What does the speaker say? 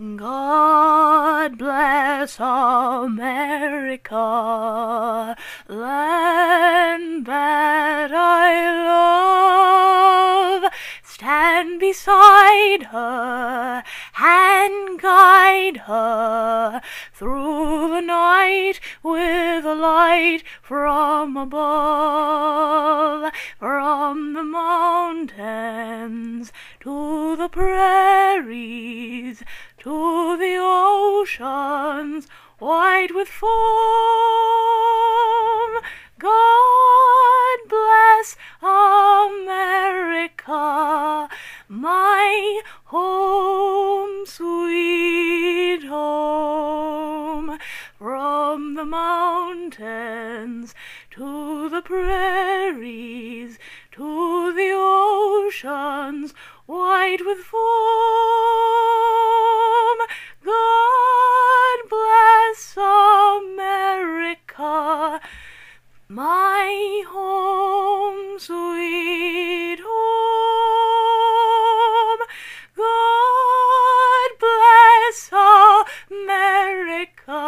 God bless America, land that I love. Stand beside her and guide her through the night with a light from above, from the mountains to the prairies to the oceans white with foam. God bless America, my home, sweet home. From the mountains to the prairies to the oceans white with foam. my home, sweet home. God bless America.